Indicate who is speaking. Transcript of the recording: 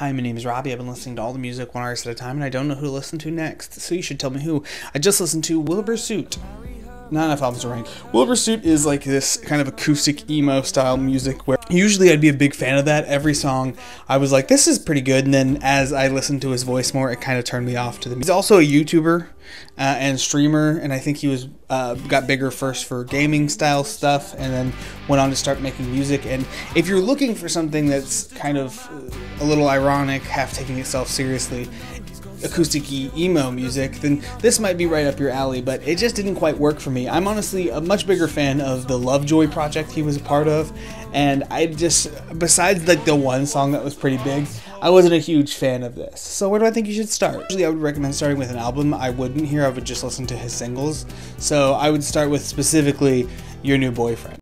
Speaker 1: Hi, my name is Robbie. I've been listening to all the music one artist at a time, and I don't know who to listen to next. So you should tell me who. I just listened to Wilbur Soot. Not enough albums to rank. Wilbur Soot is like this kind of acoustic emo style music where usually I'd be a big fan of that. Every song I was like, this is pretty good. And then as I listened to his voice more, it kind of turned me off to the He's also a YouTuber uh, and streamer, and I think he was uh, got bigger first for gaming style stuff and then went on to start making music. And if you're looking for something that's kind of a little ironic, half taking itself seriously, acoustic emo music, then this might be right up your alley, but it just didn't quite work for me. I'm honestly a much bigger fan of the Lovejoy project he was a part of, and I just, besides like the one song that was pretty big, I wasn't a huge fan of this. So where do I think you should start? Usually I would recommend starting with an album. I wouldn't here, I would just listen to his singles. So I would start with specifically Your New Boyfriend.